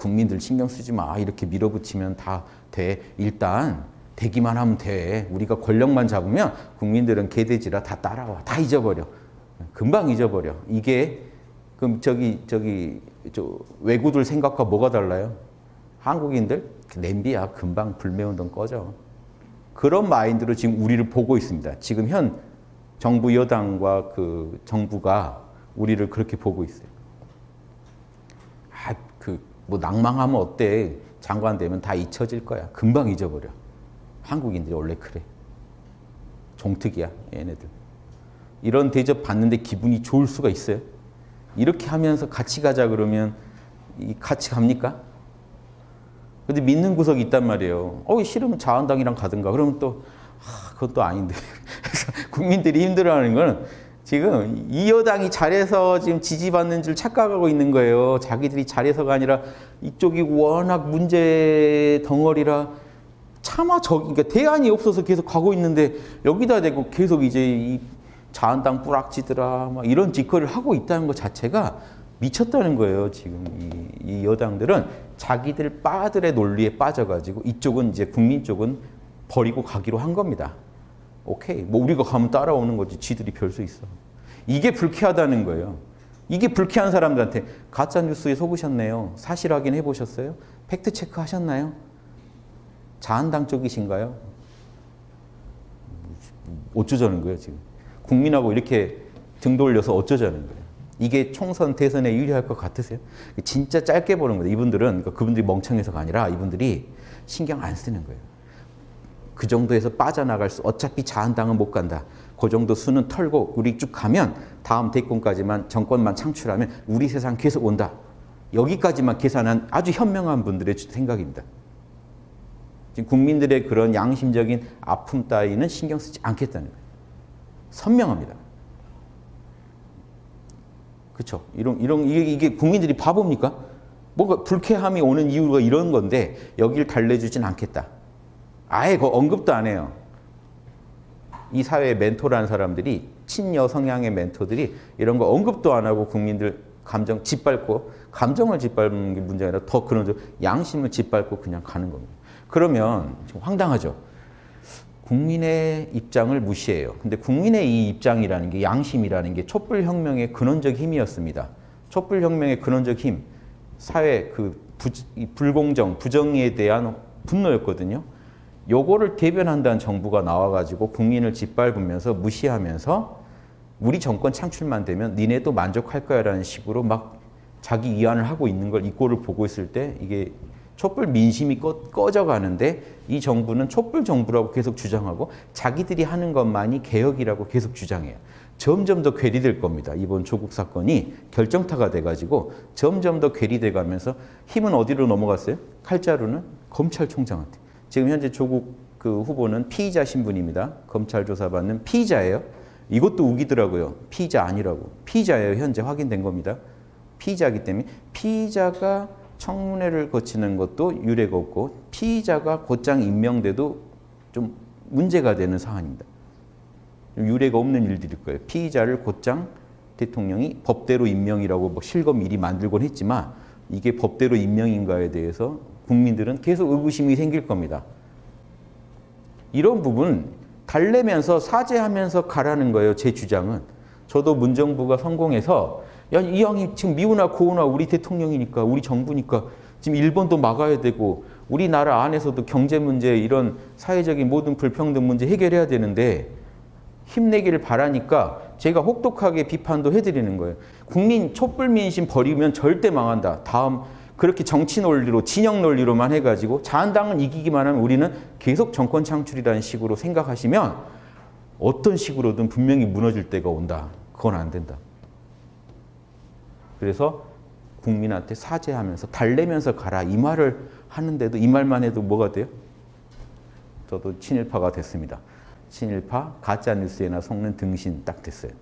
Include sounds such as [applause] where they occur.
국민들 신경 쓰지 마 이렇게 밀어붙이면 다 돼. 일단 되기만 하면 돼. 우리가 권력만 잡으면 국민들은 개돼지라 다 따라와. 다 잊어버려. 금방 잊어버려. 이게 그럼 저기 저기 저 외구들 생각과 뭐가 달라요? 한국인들 냄비야 금방 불매운동 꺼져. 그런 마인드로 지금 우리를 보고 있습니다. 지금 현 정부 여당과 그 정부가 우리를 그렇게 보고 있어요. 아, 그 뭐 낭망하면 어때? 장관 되면 다 잊혀질 거야. 금방 잊어버려. 한국인들이 원래 그래. 종특이야, 얘네들. 이런 대접 받는데 기분이 좋을 수가 있어요? 이렇게 하면서 같이 가자 그러면 같이 갑니까? 근데 믿는 구석이 있단 말이에요. 어, 싫으면 자한당이랑 가든가. 그러면 또, 아, 그것도 아닌데. [laughs] 국민들이 힘들어하는 건 지금 이 여당이 잘해서 지금 지지받는 줄 착각하고 있는 거예요. 자기들이 잘해서가 아니라 이쪽이 워낙 문제 덩어리라 차마 저 그러니까 대안이 없어서 계속 가고 있는데 여기다 대고 계속 이제 이 자한당 뿌락지더라 막 이런 짓거리를 하고 있다는 것 자체가 미쳤다는 거예요. 지금 이, 이 여당들은 자기들 빠들의 논리에 빠져가지고 이쪽은 이제 국민 쪽은 버리고 가기로 한 겁니다. 오케이. 뭐 우리가 가면 따라오는 거지. 지들이 별 수 있어. 이게 불쾌하다는 거예요. 이게 불쾌한 사람들한테 가짜 뉴스에 속으셨네요. 사실 확인해 보셨어요? 팩트 체크 하셨나요? 자한당 쪽이신가요? 어쩌자는 거예요, 지금. 국민하고 이렇게 등 돌려서 어쩌자는 거예요. 이게 총선 대선에 유리할 것 같으세요? 진짜 짧게 보는 거예요. 이분들은 그러니까 그분들이 멍청해서가 아니라 이분들이 신경 안 쓰는 거예요. 그 정도에서 빠져나갈 수 어차피 자한당은 못 간다. 그 정도 수는 털고 우리 쭉 가면 다음 대권까지만 정권만 창출하면 우리 세상 계속 온다. 여기까지만 계산한 아주 현명한 분들의 생각입니다. 지금 국민들의 그런 양심적인 아픔 따위는 신경 쓰지 않겠다는 거예요. 선명합니다. 그렇죠. 이런 이런 이게, 이게 국민들이 바보입니까? 뭔가 불쾌함이 오는 이유가 이런 건데 여기를 달래주진 않겠다. 아예 그 언급도 안 해요. 이 사회의 멘토라는 사람들이 친여 성향의 멘토들이 이런 거 언급도 안 하고 국민들 감정 짓밟고 감정을 짓밟는 게 문제가 아니라 더 그런 양심을 짓밟고 그냥 가는 겁니다. 그러면 황당하죠. 국민의 입장을 무시해요. 근데 국민의 이 입장이라는 게 양심이라는 게 촛불혁명의 근원적 힘이었습니다. 촛불혁명의 근원적 힘, 사회 그 부, 불공정, 부정에 대한 분노였거든요. 요거를 대변한다는 정부가 나와가지고 국민을 짓밟으면서 무시하면서 우리 정권 창출만 되면 니네도 만족할 거야라는 식으로 막 자기 이안을 하고 있는 걸 이 꼴을 보고 있을 때 이게 촛불 민심이 꺼, 져 가는데 이 정부는 촛불 정부라고 계속 주장하고 자기들이 하는 것만이 개혁이라고 계속 주장해요. 점점 더 괴리될 겁니다. 이번 조국 사건이 결정타가 돼가지고 점점 더 괴리돼 가면서 힘은 어디로 넘어갔어요? 칼자루는 검찰총장한테. 지금 현재 조국 그 후보는 피의자 신분입니다. 검찰 조사받는 피의자예요. 이것도 우기더라고요. 피의자 아니라고. 피의자예요. 현재 확인된 겁니다. 피의자이기 때문에 피의자가 청문회를 거치는 것도 유례가 없고 피의자가 곧장 임명돼도 좀 문제가 되는 사안입니다. 유례가 없는 일들일 거예요. 피의자를 곧장 대통령이 법대로 임명이라고 뭐 실검 미리 만들곤 했지만 이게 법대로 임명인가에 대해서 국민들은 계속 의구심이 생길 겁니다. 이런 부분 달래면서 사죄하면서 가라는 거예요. 제 주장은. 저도 문정부가 성공해서 야, 이 형이 지금 미우나 고우나 우리 대통령이니까 우리 정부니까 지금 일본도 막아야 되고 우리나라 안에서도 경제 문제 이런 사회적인 모든 불평등 문제 해결해야 되는데 힘내기를 바라니까 제가 혹독하게 비판도 해드리는 거예요. 국민 촛불 민심 버리면 절대 망한다. 다음 그렇게 정치 논리로 진영 논리로만 해가지고 자한당은 이기기만 하면 우리는 계속 정권 창출이라는 식으로 생각하시면 어떤 식으로든 분명히 무너질 때가 온다. 그건 안 된다. 그래서 국민한테 사죄하면서 달래면서 가라 이 말을 하는데도 이 말만 해도 뭐가 돼요? 저도 친일파가 됐습니다. 친일파 가짜 뉴스에나 속는 등신 딱 됐어요.